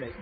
Okay